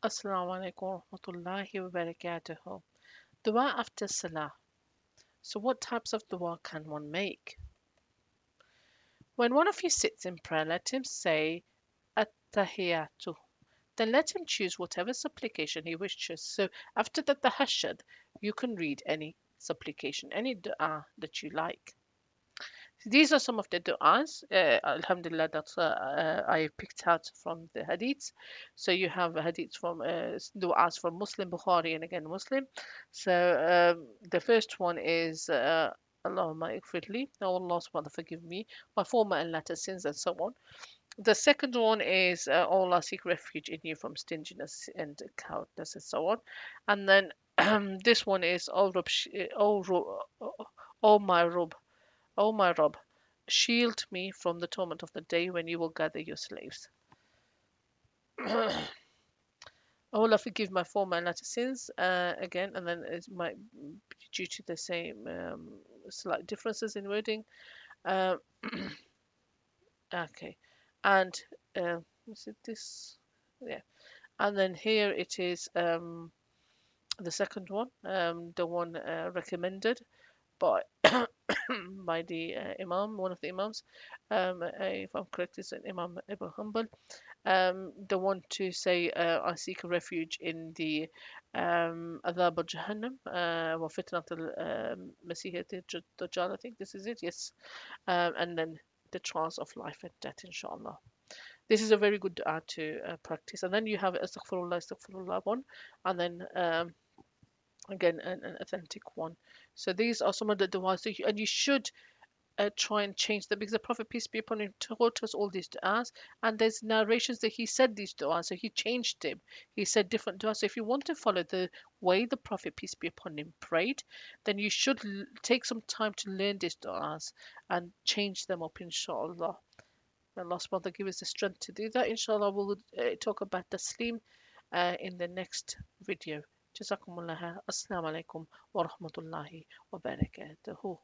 Assalamu alaikum wa rahmatullahi wa. Dua after Salah. So, what types of dua can one make? When one of you sits in prayer, let him say At-Tahiyatu. Then let him choose whatever supplication he wishes. So, after the Tashahhud, you can read any supplication, any dua that you like. These are some of the du'as, uh, alhamdulillah, that uh, uh, I picked out from the hadiths. So you have hadiths from uh, du'as from Muslim, Bukhari, and again Muslim. So um, the first one is uh, Allahumma ikfirli, oh Allah subhanahu forgive me, my former and latter sins, and so on. The second one is uh, oh Allah seek refuge in you from stinginess and cowardness and so on. And then this one is oh, Rub, oh, Rub, oh my Rub, O my Rob, shield me from the torment of the day when you will gather your slaves. O Allah, forgive my former and latter sins. Uh, again, and then it might be due to the same um, slight differences in wording. Uh, okay, and uh, is it this? Yeah, and then here it is um, the second one, um, the one uh, recommended by by the uh, Imam, one of the Imams, um, uh, if I'm correct, is Imam Ibn Hanbal. Um, the one to say, uh, I seek a refuge in the um, Adhab al Jahannam, uh, wa fitnat al um, Dajjal, I think this is it, yes. Um, and then the trials of life and death, inshallah. This is a very good dua to uh, practice. And then you have Astaghfirullah, Astaghfirullah one, and then um, again an, an authentic one. So these are some of the du'as and you should uh, try and change them because the prophet peace be upon him taught us all these du'as and there's narrations that he said these du'as so he changed them. He said different du'as. So if you want to follow the way the prophet peace be upon him prayed then you should l- take some time to learn these du'as and change them up inshallah. Allah subhanahu give us the strength to do that. Inshallah we'll uh, talk about the uh, in the next video جزاكم الله. السلام عليكم ورحمة الله وبركاته.